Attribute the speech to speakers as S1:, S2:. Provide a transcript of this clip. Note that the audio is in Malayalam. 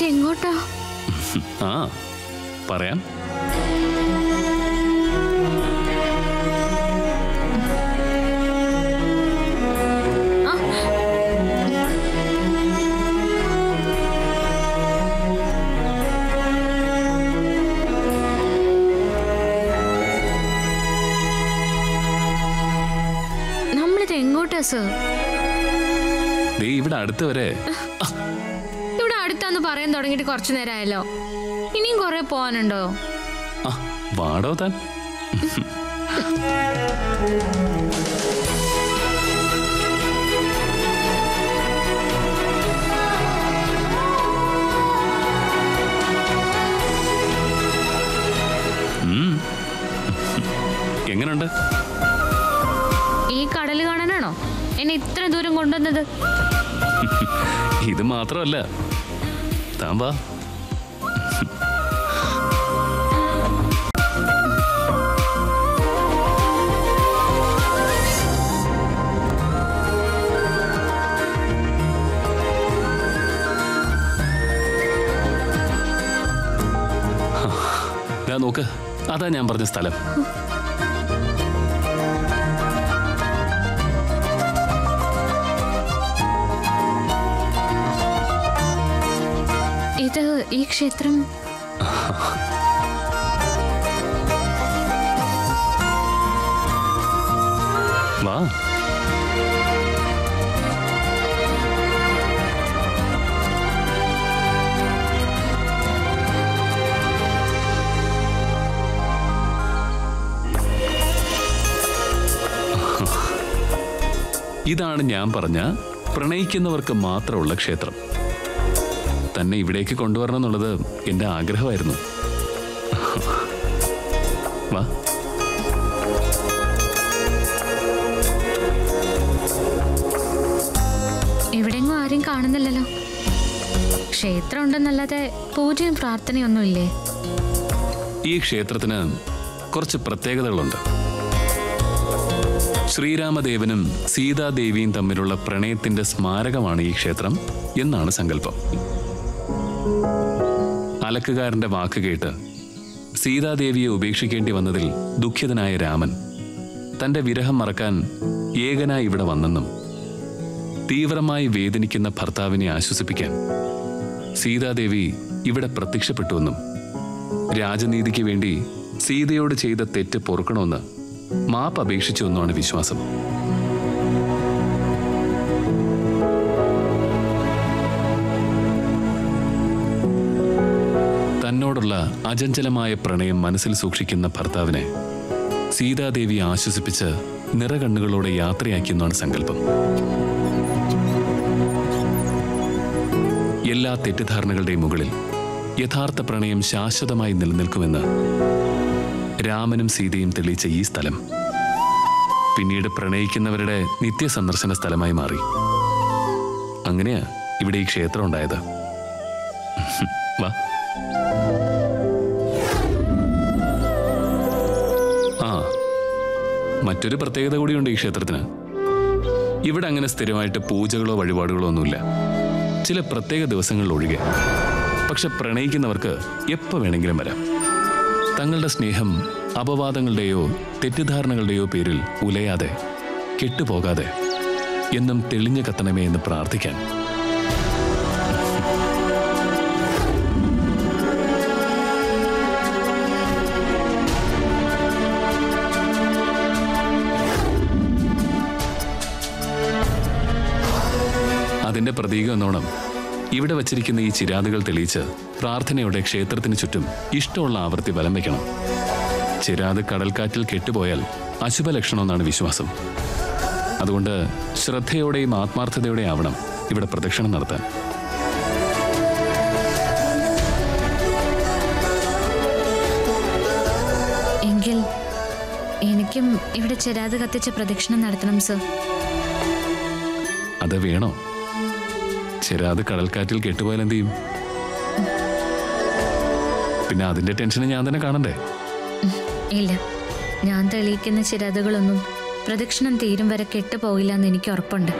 S1: ഇതെങ്ങോട്ടാ?
S2: ആ പറയാം.
S1: നമ്മളിത് എങ്ങോട്ടാ സർ?
S2: ദേ ഇവിടെ അടുത്ത് വരെ.
S1: ഇവിടെ അടുത്താന്ന് പറയാൻ തുടങ്ങിയിട്ട് കുറച്ചു നേരമായല്ലോ ഇനിയും കുറെ പോവാനുണ്ടോ?
S2: വാടോ താൻ. എങ്ങനുണ്ട്?
S1: ഈ കടൽ കാണാനാണോ? എന്നെ ഇത്ര ദൂരം കൊണ്ടുവന്നത്?
S2: ഇത് മാത്രമല്ല താൻ വാ നോക്ക്. അതാ ഞാൻ പറഞ്ഞ സ്ഥലം.
S1: ഈ ക്ഷേത്രം?
S2: വാ. ഇതാണ് ഞാൻ പറഞ്ഞ പ്രണയിക്കുന്നവർക്ക് മാത്രമുള്ള ക്ഷേത്രം. തന്നെ ഇവിടേക്ക് കൊണ്ടുവരണം എന്നുള്ളത് എന്റെ ആഗ്രഹമായിരുന്നു. വാ.
S1: എവിടെങ്ങും ആരും കാണുന്നില്ലല്ലോ. ക്ഷേത്രം ഉണ്ടെന്നല്ലാതെ പൂജയും പ്രാർത്ഥനയൊന്നുമില്ലേ?
S2: ഈ ക്ഷേത്രത്തിന് കുറച്ച് പ്രത്യേകതകളുണ്ട്. ശ്രീരാമദേവനും സീതാദേവിയും തമ്മിലുള്ള പ്രണയത്തിന്റെ സ്മാരകമാണ് ഈ ക്ഷേത്രം എന്നാണ് സങ്കല്പം. അലക്കുകാരന്റെ വാക്ക് കേട്ട് സീതാദേവിയെ ഉപേക്ഷിക്കേണ്ടി വന്നതിൽ ദുഃഖിതനായ രാമൻ തന്റെ വിരഹം മറക്കാൻ ഏകനായി ഇവിടെ വന്നെന്നും തീവ്രമായി വേദനിക്കുന്ന ഭർത്താവിനെ ആശ്വസിപ്പിക്കാൻ സീതാദേവി ഇവിടെ പ്രത്യക്ഷപ്പെട്ടുവെന്നും രാജനീതിക്ക് വേണ്ടി സീതയോട് ചെയ്ത തെറ്റ് പൊറുക്കണമെന്ന് മാപ്പ് അപേക്ഷിച്ചു എന്നാണ് വിശ്വാസം. തന്നോടുള്ള അചഞ്ചലമായ പ്രണയം മനസ്സിൽ സൂക്ഷിക്കുന്ന ഭർത്താവിനെ സീതാദേവി ആശ്വസിപ്പിച്ച് നിറകണ്ണുകളോടെ യാത്രയാക്കിയെന്നാണ് സങ്കല്പം. എല്ലാ തെറ്റിദ്ധാരണകളുടെയും മുകളിൽ യഥാർത്ഥ പ്രണയം ശാശ്വതമായി നിലനിൽക്കുമെന്ന് രാമനും സീതയും തെളിയിച്ച ഈ സ്ഥലം പിന്നീട് പ്രണയിക്കുന്നവരുടെ നിത്യസന്ദർശന സ്ഥലമായി മാറി. അങ്ങനെയാ ഇവിടെ ഈ ക്ഷേത്രം ഉണ്ടായത്. വാ. ആ മറ്റൊരു പ്രത്യേകത കൂടിയുണ്ട് ഈ ക്ഷേത്രത്തിന്. ഇവിടെ അങ്ങനെ സ്ഥിരമായിട്ട് പൂജകളോ വഴിപാടുകളോ ഒന്നുമില്ല. ചില പ്രത്യേക ദിവസങ്ങളിൽ ഒഴികെ. പക്ഷെ പ്രണയിക്കുന്നവർക്ക് എപ്പോൾ വേണമെങ്കിലും വരാം. തങ്ങളുടെ സ്നേഹം അപവാദങ്ങളുടെയോ തെറ്റിദ്ധാരണകളുടെയോ പേരിൽ ഉലയാതെ കെട്ടുപോകാതെ എന്നും തെളിഞ്ഞു കത്തണമേ എന്ന് പ്രാർത്ഥിക്കാൻ അതിന്റെ പ്രതീകം എന്നോണം. ഇവിടെ വച്ചിരിക്കുന്ന ഈ ചിരാതുകൾ തെളിയിച്ച് പ്രാർത്ഥനയോടെ ക്ഷേത്രത്തിന് ചുറ്റും ഇഷ്ടമുള്ള ആവൃത്തി വലം വയ്ക്കണം ചിരാത് കടൽക്കാറ്റിൽ കെട്ടുപോയാൽ അശുഭലക്ഷണമെന്നാണ് വിശ്വാസം. അതുകൊണ്ട് ശ്രദ്ധയോടെയും ആത്മാർത്ഥതയോടെ ആവണം ഇവിടെ പ്രദക്ഷിണം നടത്താൻ.
S1: എങ്കിൽ എനിക്കും ഇവിടെ ചിരാത് കത്തിച്ച് പ്രദക്ഷിണം നടത്തണം സർ.
S2: അത് വേണോ? ചിരാത് കടൽക്കാറ്റിൽ കെട്ടുപോയാൽ എന്ത് ചെയ്യും? പിന്നെ അതിന്റെ ടെൻഷൻ ഞാൻ തന്നെ കാണണ്ടേ?
S1: ഇല്ല. ഞാൻ തെളിയിക്കുന്ന ചിരാതകളൊന്നും പ്രദക്ഷിണം തീരും വരെ കെട്ടുപോകില്ല എന്ന് എനിക്ക് ഉറപ്പുണ്ട്.